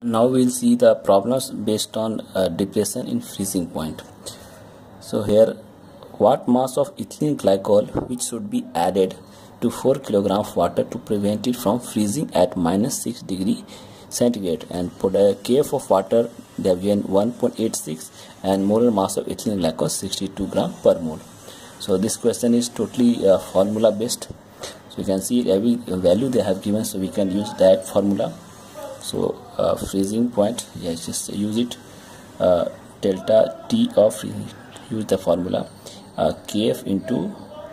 now we'll see the problems based on uh, depression in freezing point. So here what mass of ethylene glycol which should be added to 4 kg of water to prevent it from freezing at minus 6 degree centigrade? And put a kf of water they have given 1.86 and molar mass of ethylene glycol 62 gram per mole. So this question is totally uh, formula based. So you can see every value they have given so we can use that formula so uh, freezing point yes just use it. Uh, delta t of use the formula uh, kf into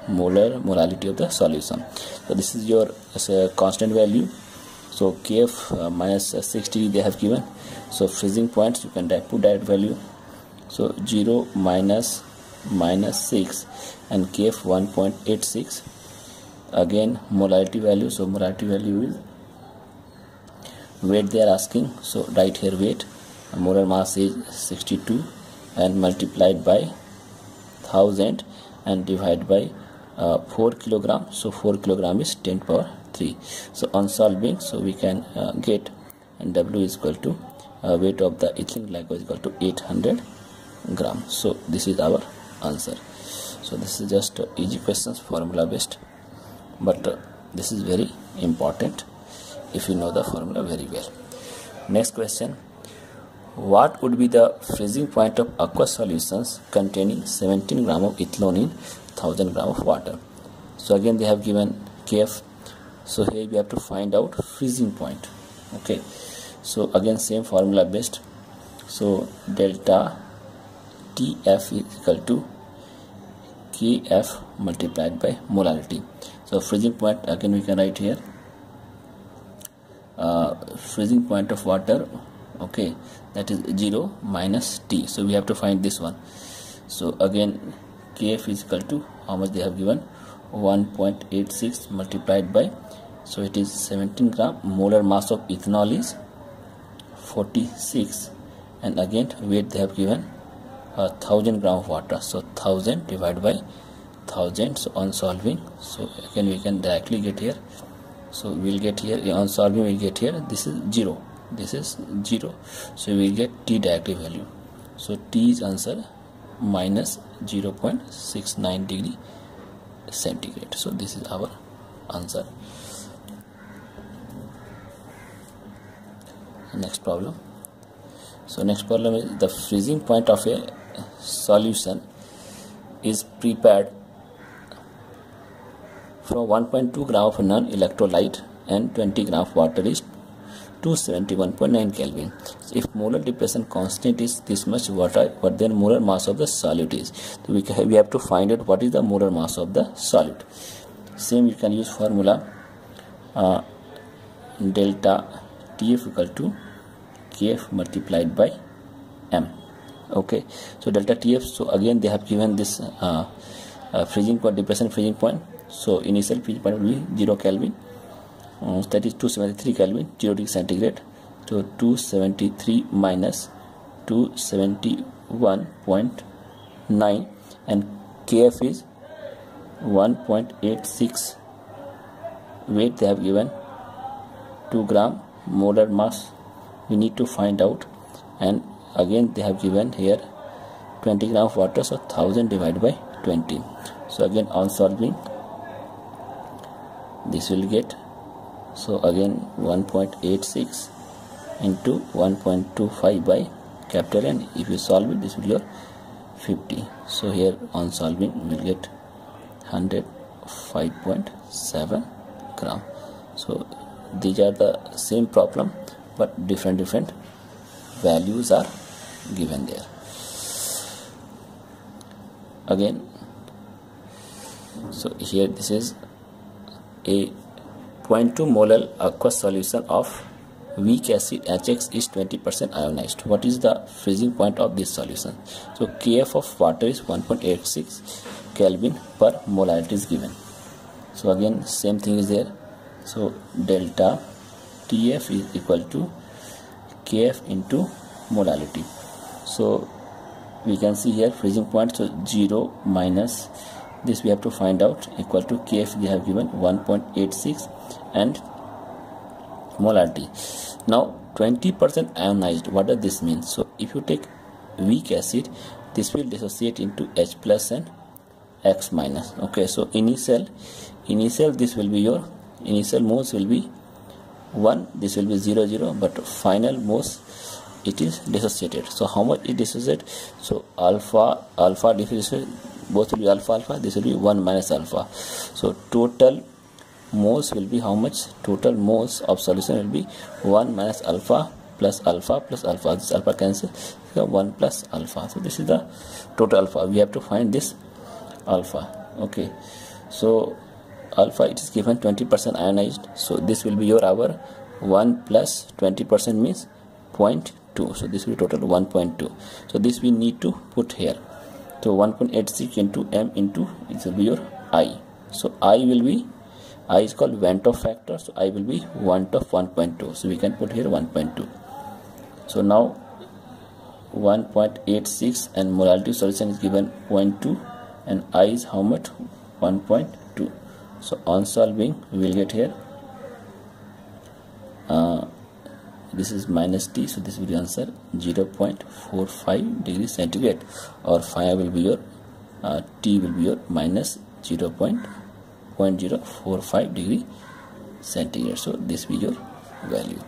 molar molality of the solution. So this is your constant value. So kf uh, minus 60 they have given. So freezing points you can put that value. So 0 minus minus 6 and kf 1.86 again molarity value. So molarity value is weight they are asking. So right here weight molar mass is 62 and multiplied by 1000 and divided by uh, 4 kilogram. So 4 kilogram is 10 power 3 so on solving so we can uh, get and w is equal to uh, weight of the ethylene glycol is equal to 800 gram. So this is our answer. So this is just uh, easy questions formula based. But uh, this is very important if you know the formula very well. Next question. What would be the freezing point of aqueous solutions containing 17 gram of ethylene in 1000 gram of water? So again they have given kf so here we have to find out freezing point. Okay. So again same formula based. So delta tf is equal to kf multiplied by molarity. So freezing point again we can write here uh, freezing point of water okay that is 0 minus t. So we have to find this one. So again kf is equal to how much they have given? 1.86 multiplied by so it is 17 gram. Molar mass of ethanol is 46 and again weight they have given a thousand gram of water. So thousand divided by thousand. So on solving so again we can directly get here so we'll get here on solving we'll get here. This is 0 this is 0 so we'll get t directly value. So t is answer minus 0 0.69 degree centigrade. So this is our answer. Next problem. So next problem is the freezing point of a solution is prepared from 1.2 gram of non-electrolyte and 20 gram of water is 271.9 Kelvin. If molar depression constant is this much water, what then molar mass of the solute is? So we, can, we have to find out what is the molar mass of the solute. Same you can use formula uh, delta TF equal to KF multiplied by M. Okay, so delta TF. So again they have given this uh, uh, freezing point, depression freezing point so initial freeze point will be 0 Kelvin. Uh, that is 273 Kelvin 0 degree centigrade so 273 minus 271.9 and kf is 1.86 weight they have given 2 gram molar mass. We need to find out. And again they have given here 20 gram of water so 1000 divided by 20 so again on solving this will get. So again 1.86 into 1.25 by capital N. If you solve it this will be your 50 so here on solving we will get 105.7 gram. So these are the same problem but different different values are given there. Again so here this is a 0.2 molar aqueous solution of weak acid HX is 20% ionized. What is the freezing point of this solution? So Kf of water is 1.86 Kelvin per molarity is given. So again same thing is there. So delta TF is equal to Kf into molality. So we can see here freezing point so 0 minus this we have to find out equal to kf they have given 1.86 and molarity now 20% ionized what does this mean? So if you take weak acid this will dissociate into H plus and X minus. Okay so initial initial this will be your initial moles will be 1 this will be 0 0 but final moles it is dissociated. So how much it dissociate so alpha alpha dissociate both will be alpha alpha this will be 1 minus alpha. So total moles will be how much? Total moles of solution will be 1 minus alpha plus alpha plus alpha. This alpha cancel so 1 plus alpha. So this is the total alpha. We have to find this alpha. Okay. So alpha it is given 20% ionized. So this will be your our 1 plus 20% means 0.2 so this will be total 1.2 so this we need to put here. So 1.86 into m into it will be your i. So i will be i is called Van't Hoff factor. So i will be 1 of 1.2 so we can put here 1.2 so now 1.86 and molarity solution is given 0.2 and i is how much? 1.2 so on solving we will get here uh, this is minus t so this will be answer 0.45 degree centigrade. Or phi will be your uh, t will be your minus 0.045 degree centigrade. So this will be your value.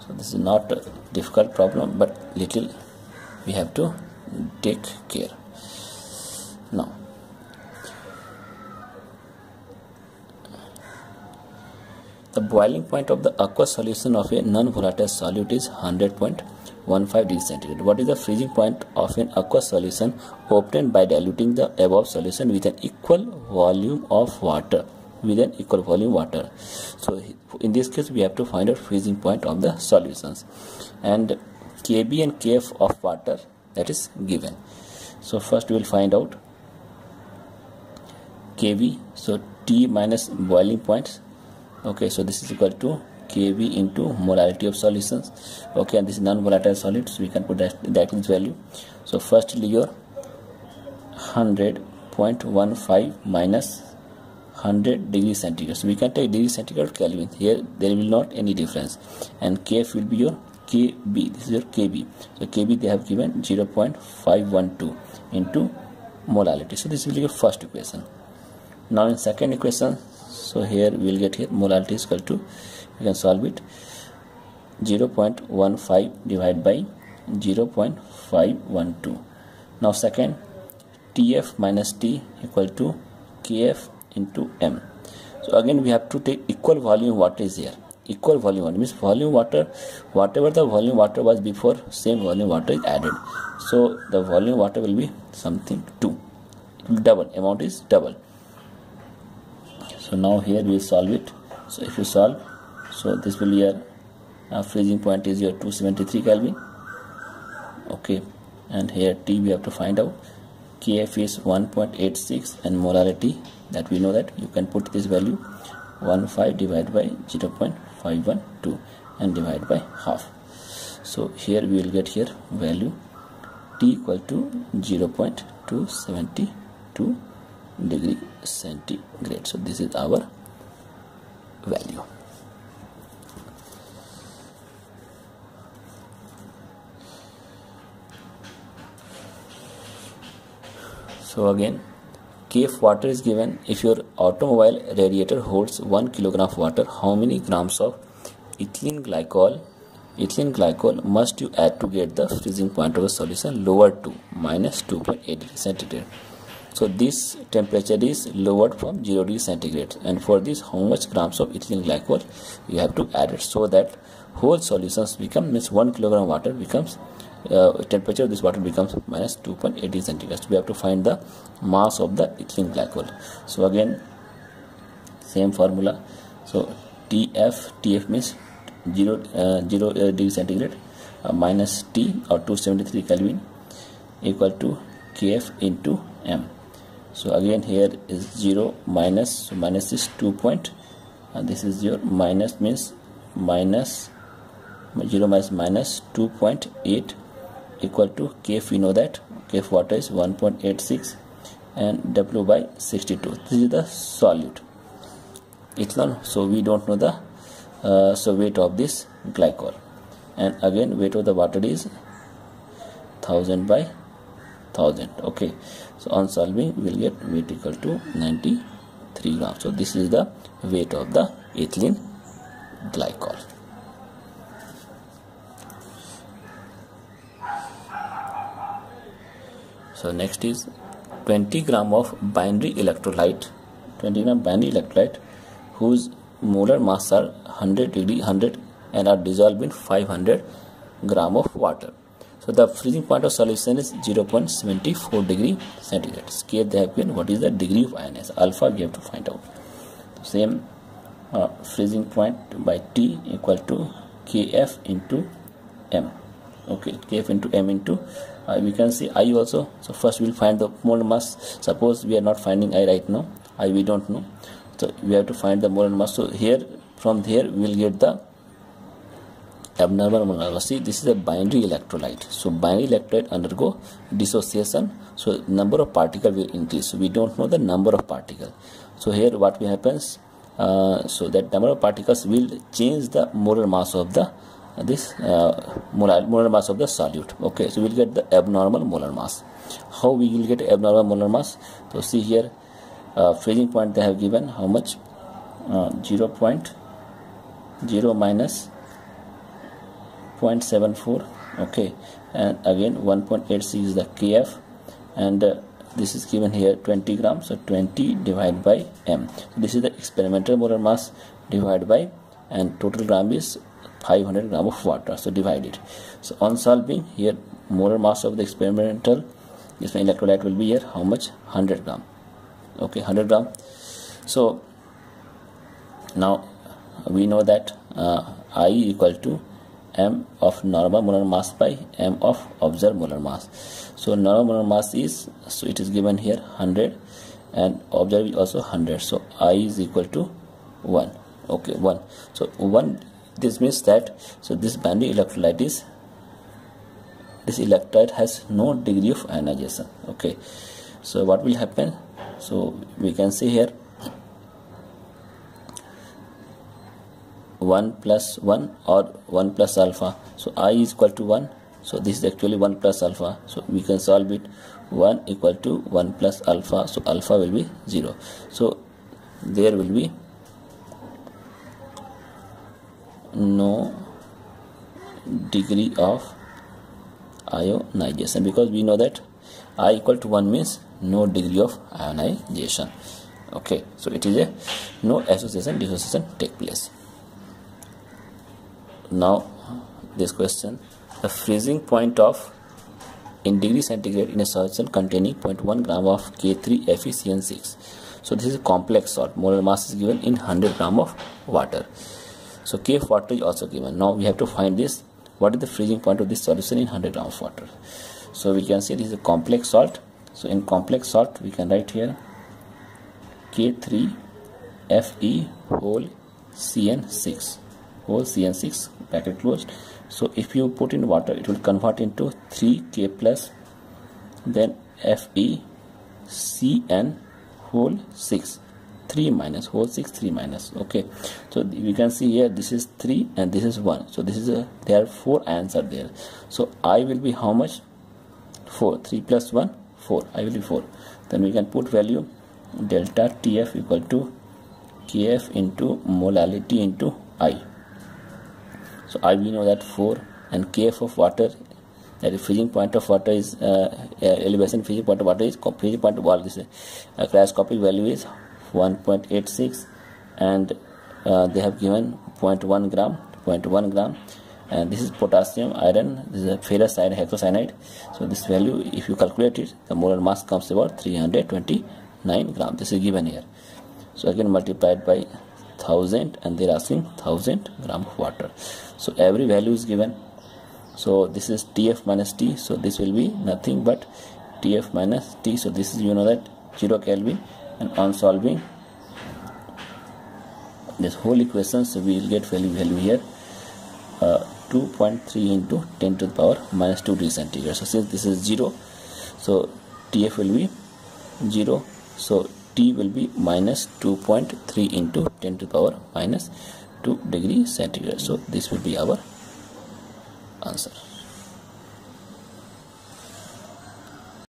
So this is not a difficult problem but little we have to take care now The boiling point of the aqueous solution of a non-volatile solute is 100.15 degrees centigrade. What is the freezing point of an aqueous solution obtained by diluting the above solution with an equal volume of water? With an equal volume water. So in this case we have to find out freezing point of the solutions and Kb and Kf of water that is given. So first we will find out Kb. So T minus boiling points okay so this is equal to kb into molarity of solutions okay and this is non-volatile solids. So we can put that that is value. So firstly your 100.15 minus 100 degree centigrade. So we can take degree centigrade kelvin. Here there will not any difference. And kf will be your kb. This is your kb. So kb they have given 0.512 into molarity. So this will be your first equation. Now in second equation so here we will get here molarity is equal to you can solve it. 0.15 divided by 0.512 now second tf minus t equal to kf into m. So again we have to take equal volume water is here. Equal volume water means volume water whatever the volume water was before same volume water is added. So the volume water will be something 2 double amount is double so now here we solve it. So if you solve so this will be your uh, freezing point is your 273 Kelvin. Okay. And here T we have to find out. KF is 1.86 and molarity that we know that you can put this value 15 divided by 0.512 and divide by half. So here we will get here value T equal to 0.272 degree centigrade. So this is our value. So again kf water is given. If your automobile radiator holds 1 kilogram of water how many grams of ethylene glycol ethylene glycol must you add to get the freezing point of a solution lower to minus 2.8 degree centigrade so this temperature is lowered from 0 degree centigrade. And for this how much grams of ethylene glycol you have to add it? So that whole solutions become means 1 kilogram water becomes uh, temperature of this water becomes minus 2.80 centigrade. So we have to find the mass of the ethylene glycol. So again same formula. So tf tf means 0 uh, 0 uh, degree centigrade uh, minus t or 273 kelvin equal to kf into m so again here is 0 minus so minus is 2 point and this is your minus means minus 0 minus minus 2.8 equal to kf we know that kf water is 1.86 and w by 62 this is the solute. Ethanol so we don't know the uh, so weight of this glycol. And again weight of the water is 1000 by 1000 okay. So on solving we will get weight equal to 93 grams so this is the weight of the ethylene glycol. So next is 20 gram of binary electrolyte. 20 gram binary electrolyte whose molar mass are 100 degree 100 and are dissolved in 500 gram of water so the freezing point of solution is 0.74 degree centigrade. Here they have given what is the degree of ionization alpha we have to find out. Same uh, freezing point by T equal to Kf into M. Okay Kf into M into uh, we can see I also. So first we will find the molar mass. Suppose we are not finding I right now I we don't know. So we have to find the molar mass. So here from here we will get the abnormal molar mass see this is a binary electrolyte. So binary electrolyte undergo dissociation. So number of particle will increase. So we don't know the number of particle. So here what will happens uh, so that number of particles will change the molar mass of the uh, this uh, molar, molar mass of the solute. Okay so we'll get the abnormal molar mass. How we will get abnormal molar mass? So see here uh, freezing point they have given how much? Uh, 0 0.0 minus 0.74 okay. And again 1.86 is the kf and uh, this is given here 20 grams so 20 divided by m. So this is the experimental molar mass divided by and total gram is 500 gram of water so divide it. So on solving here molar mass of the experimental this electrolyte will be here how much? 100 gram okay 100 gram. So now we know that uh, i equal to m of normal molar mass by m of observed molar mass. So normal molar mass is so it is given here 100 and observed is also 100 so i is equal to 1 okay 1 so 1 this means that so this binary electrolyte is this electrolyte has no degree of ionization. Okay. So what will happen? So we can see here 1 plus 1 or 1 plus alpha. So i is equal to 1 so this is actually 1 plus alpha. So we can solve it. 1 equal to 1 plus alpha. So alpha will be 0 so there will be no degree of ionization. Because we know that i equal to 1 means no degree of ionization. Okay. So it is a no association dissociation take place now this question. The freezing point of in degree centigrade in a solution containing 0.1 gram of K3 FeCN6 so this is a complex salt molar mass is given in 100 gram of water. So K water is also given. Now we have to find this. What is the freezing point of this solution in 100 gram of water? So we can say this is a complex salt. So in complex salt we can write here K3 Fe whole CN6 whole cn6 bracket closed. So if you put in water it will convert into 3k plus then fe cn whole 6 3 minus whole 6 3 minus. Okay. So we can see here this is 3 and this is 1 so this is a there are four ions are there. So i will be how much? 4 3 plus 1 4 i will be 4 then we can put value. Delta tf equal to kf into molality into i so I we know that 4 and kf of water that is freezing point of water is uh, elevation freezing point of water is freezing point of water this uh, cryoscopic value is 1.86 and uh, they have given 0.1 gram 0.1 gram. And this is potassium iron this is a ferrous iron hexacyanide so this value if you calculate it the molar mass comes about 329 gram. This is given here. So again multiplied by 1000 and they're asking 1000 gram of water. So every value is given. So this is tf minus t so this will be nothing but tf minus t. So this is you know that 0 kelvin and on solving this whole equation so we will get value value here uh, 2.3 into 10 to the power minus 2 degree centigrade. So since this is 0 so tf will be 0 so t will be minus 2.3 into 10 to the power minus 2 degree centigrade. So this will be our answer